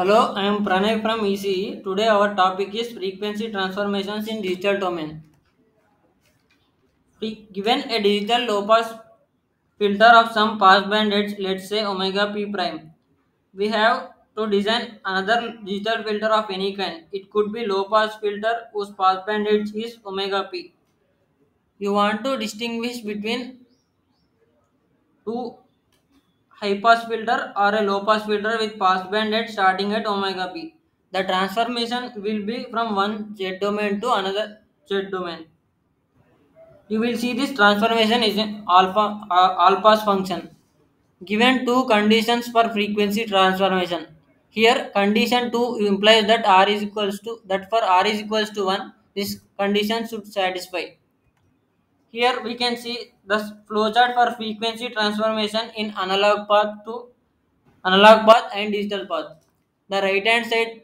Hello, I am Pranay from ECE. Today our topic is frequency transformations in digital domain. Given a digital low pass filter of some passband rates, let's say omega p prime, we have to design another digital filter of any kind. It could be low pass filter whose passband rate is omega p. You want to distinguish between two high pass filter or a low pass filter with passband rate starting at omega p. The transformation will be from one Z domain to another Z domain. You will see this transformation is an alpha uh, all pass function. Given two conditions for frequency transformation. Here condition 2 implies that r is equals to that for r is equals to 1 this condition should satisfy. Here we can see the flowchart for frequency transformation in analog path to analog path and digital path. The right hand side,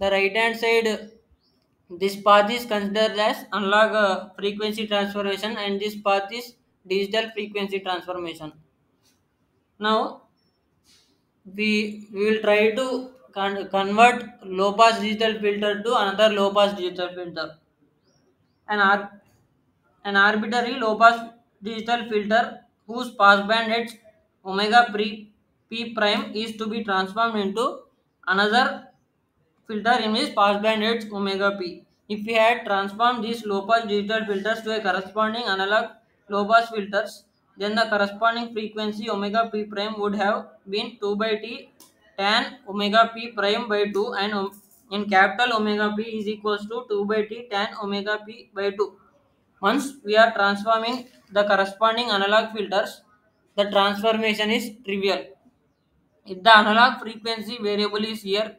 the right hand side, this path is considered as analog uh, frequency transformation and this path is digital frequency transformation. Now we, we will try to con- convert low pass digital filter to another low pass digital filter. And ar- an arbitrary low pass digital filter whose passband at omega pre, p prime is to be transformed into another filter in which passband at omega p. If we had transformed these low pass digital filters to a corresponding analog low pass filters, then the corresponding frequency omega p prime would have been 2 by t tan omega p prime by 2 and in capital omega p is equals to 2 by t tan omega p by 2. Once we are transforming the corresponding analog filters, the transformation is trivial. If the analog frequency variable is here,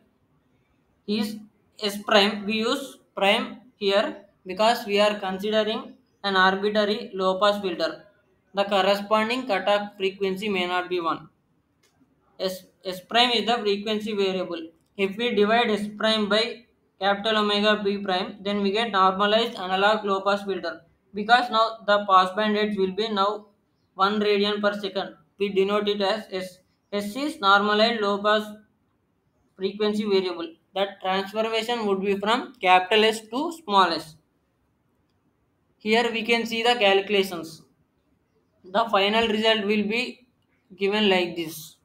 is S prime, we use prime here because we are considering an arbitrary low pass filter. The corresponding cutoff frequency may not be 1. S, S prime is the frequency variable. If we divide S prime by capital omega B prime, then we get normalized analog low pass filter. Because now the passband rate will be now 1 radian per second. We denote it as S. S is normalized low pass frequency variable. That transformation would be from capital S to small s. Here we can see the calculations. The final result will be given like this.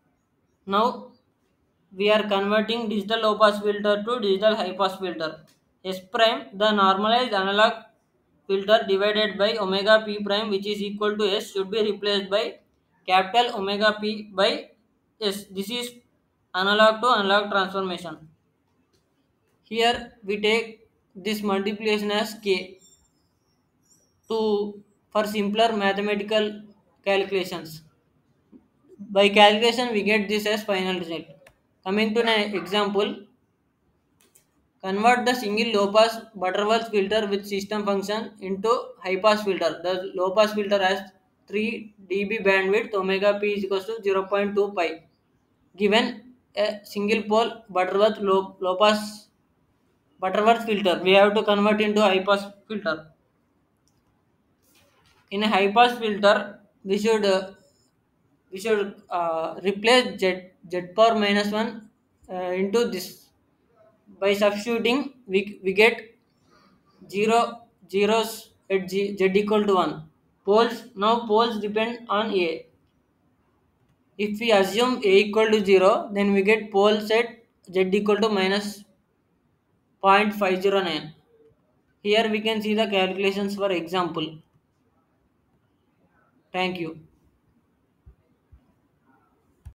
Now we are converting digital low pass filter to digital high pass filter. S prime, the normalized analog filter divided by omega p prime which is equal to S should be replaced by capital omega p by S. This is analog to analog transformation. Here we take this multiplication as k to for simpler mathematical calculations. By calculation we get this as final result. Coming to an example, convert the single low pass Butterworth filter with system function into high pass filter. The low pass filter has 3 dB bandwidth, omega p is equals to 0.2 pi. Given a single pole Butterworth low, low pass Butterworth filter, we have to convert into high pass filter. In a high pass filter, we should uh, we should uh, replace z z power minus 1 uh, into this by substituting we, we get 0 zeros at G, z equal to 1 poles now poles depend on a. If we assume a equal to 0 then we get poles at z equal to minus 0.509 here we can see the calculations for example. Thank you